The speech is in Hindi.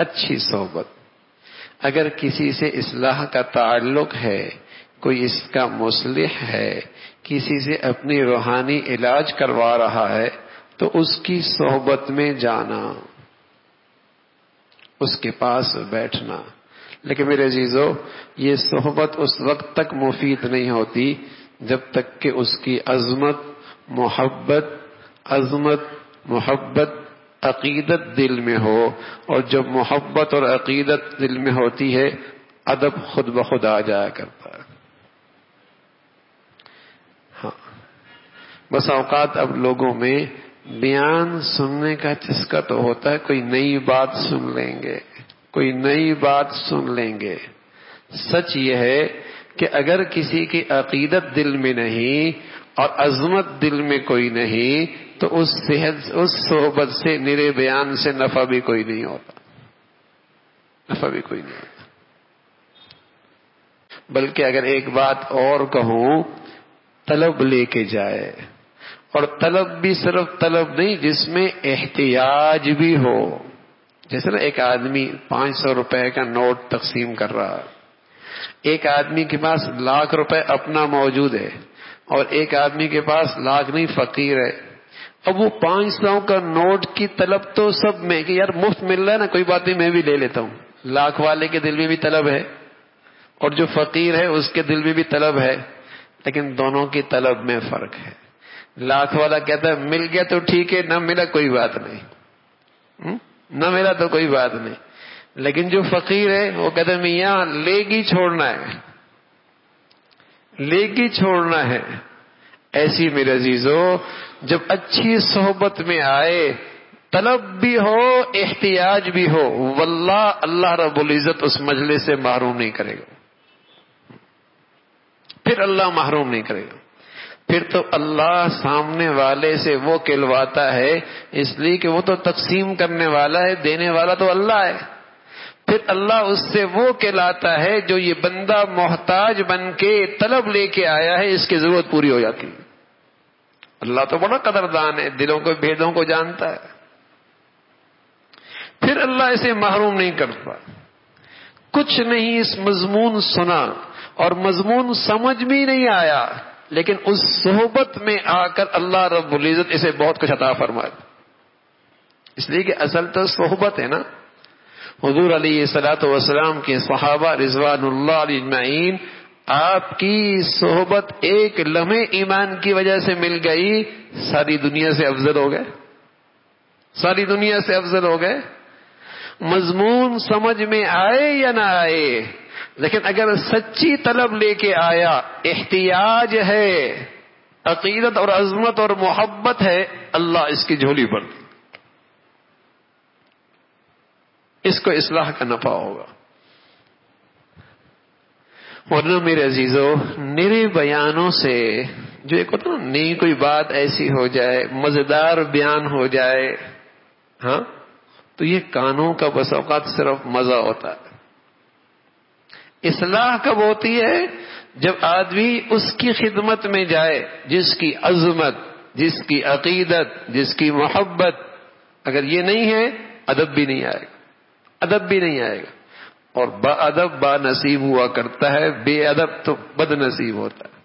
अच्छी सोहबत अगर किसी से इसलाह का ताल्लुक है, कोई इसका मुसलिह है, किसी से अपनी रूहानी इलाज करवा रहा है तो उसकी सोहबत में जाना, उसके पास बैठना। लेकिन मेरे अजीजों, ये सोहबत उस वक्त तक मुफीद नहीं होती, जब तक कि उसकी अजमत, मोहब्बत अजमत, मोहब्बत अकीदत दिल में हो, और जब मोहब्बत और अकीदत दिल में होती है, अदब खुद ब खुद आ जाया करता है। हाँ। बस औकात अब लोगों में बयान सुनने का चस्का तो होता है, कोई नई बात सुन लेंगे, कोई नई बात सुन लेंगे। सच यह है कि अगर किसी की अकीदत दिल में नहीं, और अजमत दिल में कोई नहीं तो उस सेहत, उस सोहबत से निरे बयान से नफा भी कोई नहीं होता। नफा भी कोई नहीं होता। बल्कि अगर एक बात और कहूँ, तलब लेके जाए। और तलब भी सिर्फ़ तलब नहीं, जिसमें एहतियाज भी हो। जैसे ना, एक आदमी पाँच सौ रुपए का नोट तकसीम कर रहा है। एक आदमी के पास लाख रुपए अपना मौजूद है, और एक आदमी के पास लाख नहीं, फकीर है। अब वो पाँच सौ का नोट की तलब तो सब में कि यार मुफ़्त मिल रहा है ना, कोई बात नहीं, मैं भी ले लेता हूँ। लाख वाले के दिल में भी तलब है। और जो फकीर है, उसके दिल में भी तलब है। लेकिन दोनों की तलब में फ़र्क है। लाख वाला कहता है, मिल गया तो ठीक है, ना मिला कोई बात नहीं। न मिला तो कोई बात नहीं। लेकिन जो फकीर है, वो कहता है, मिया, लेगी छोड़ना है। लेगी छोड़ना है। ऐसी मेरे अजीजो, जब अच्छी सोहबत में आए, तलब भी हो, एहतियाज भी हो वल्ला अल्लाह रबुल इज़्ज़त उस मजले से महरूम नहीं करेगा। फिर अल्लाह महरूम नहीं करेगा। फिर तो अल्लाह सामने वाले से वो किलवाता है, इसलिए कि वो तो तकसीम करने वाला है, देने वाला तो अल्लाह है। फिर अल्लाह उससे वो कहलाता है जो ये बंदा मोहताज बन के तलब लेके आया है, इसकी ज़रूरत पूरी हो जाती है। अल्लाह तो बड़ा कदरदान है, दिलों के, भेदों को जानता है। फिर अल्लाह इसे महरूम नहीं करता। कुछ नहीं इस मजमून सुना और मजमून समझ भी नहीं आया, लेकिन उस सोहबत में आकर अल्लाह इज़्ज़त इसे बहुत कुछ अता फरमाए। इसलिए कि असल तो सोहबत है ना हजूर अली सलात के सहाबा रिजवान आपकी सोहबत एक लम्हे ईमान की वजह से मिल गई, सारी दुनिया से अफजल हो गए। सारी दुनिया से अफजल हो गए। मजमून समझ में आए या ना आए? लेकिन अगर सच्ची तलब लेके आया, एहतियाज है, अकीदत और अजमत और मोहब्बत है, अल्लाह इसकी झोली पर इसको इसलाह का नफा होगा। वरना मेरे अजीजों, निरे बयानों से जो एक होता ना नई कोई बात ऐसी हो जाए, मज़ेदार बयान हो जाए हाँ तो ये कानों का बस औकात सिर्फ़ मज़ा होता है। इसलाह कब होती है? जब आदमी उसकी खिदमत में जाए, जिसकी अजमत, जिसकी अकीदत, जिसकी मोहब्बत, अगर ये नहीं है, अदब भी नहीं आएगा। अदब भी नहीं आएगा। और बदब बा नसीब हुआ करता है, बेअदब तो बदनसीब होता है।